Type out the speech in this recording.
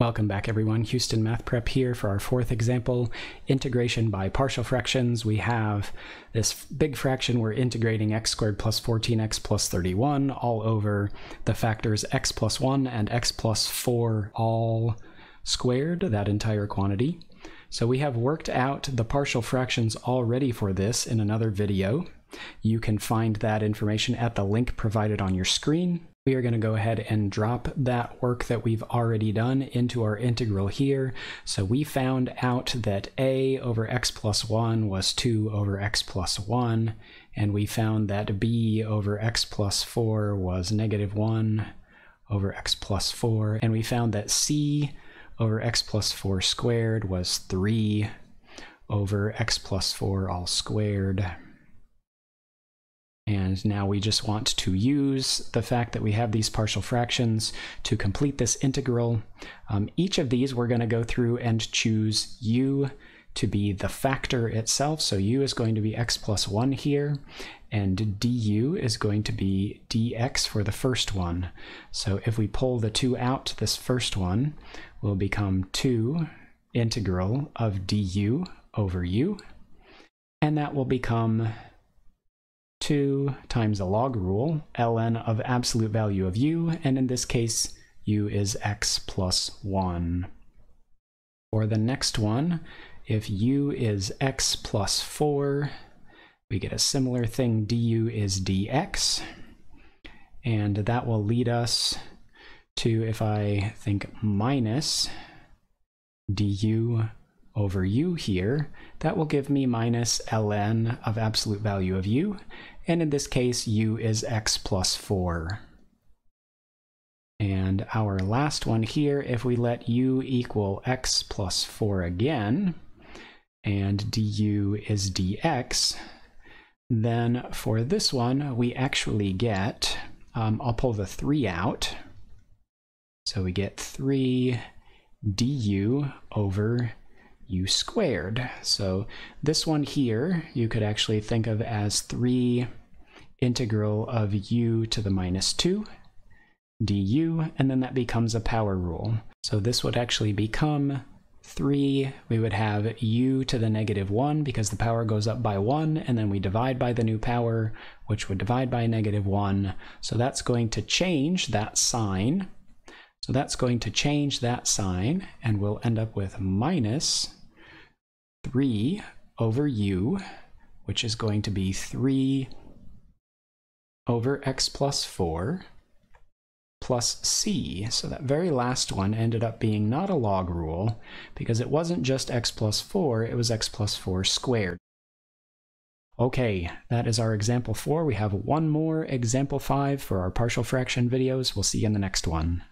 Welcome back everyone, Houston Math Prep here for our fourth example, integration by partial fractions. We have this big fraction, we're integrating x squared plus 14x plus 31 all over the factors x plus 1 and x plus 4 all squared, that entire quantity. So we have worked out the partial fractions already for this in another video. You can find that information at the link provided on your screen we are going to go ahead and drop that work that we've already done into our integral here. So we found out that a over x plus 1 was 2 over x plus 1, and we found that b over x plus 4 was negative 1 over x plus 4, and we found that c over x plus 4 squared was 3 over x plus 4 all squared. And now we just want to use the fact that we have these partial fractions to complete this integral. Um, each of these we're going to go through and choose u to be the factor itself. So u is going to be x plus 1 here, and du is going to be dx for the first one. So if we pull the 2 out, this first one will become 2 integral of du over u, and that will become 2 times the log rule, ln of absolute value of u, and in this case, u is x plus 1. For the next one, if u is x plus 4, we get a similar thing, du is dx, and that will lead us to, if I think minus du over u here, that will give me minus ln of absolute value of u, and in this case, u is x plus 4. And our last one here, if we let u equal x plus 4 again, and du is dx, then for this one, we actually get, um, I'll pull the 3 out. So we get 3 du over u squared. So this one here, you could actually think of as 3 integral of u to the minus 2 du, and then that becomes a power rule. So this would actually become 3, we would have u to the negative 1 because the power goes up by 1, and then we divide by the new power, which would divide by negative 1. So that's going to change that sign. So that's going to change that sign, and we'll end up with minus 3 over u, which is going to be 3 over x plus 4 plus c. So that very last one ended up being not a log rule because it wasn't just x plus 4, it was x plus 4 squared. Okay, that is our example 4. We have one more example 5 for our partial fraction videos. We'll see you in the next one.